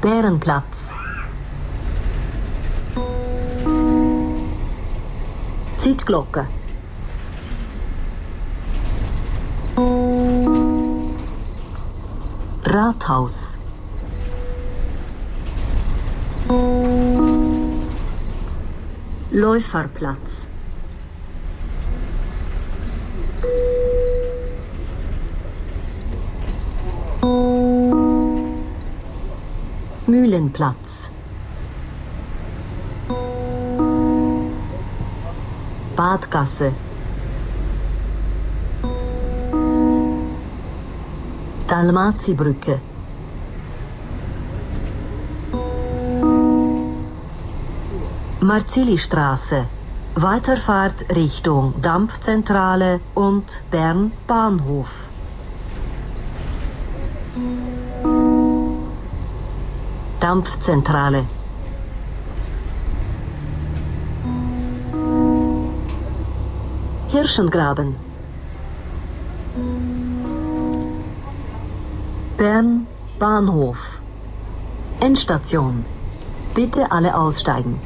Bärenplatz. Zeitglocke. Rathaus. Läuferplatz. Mühlenplatz. Badgasse. Dalmazibrücke. Marzillistraße. Weiterfahrt Richtung Dampfzentrale und Bern Bahnhof. Dampfzentrale. Hirschengraben. Bern Bahnhof. Endstation. Bitte alle aussteigen.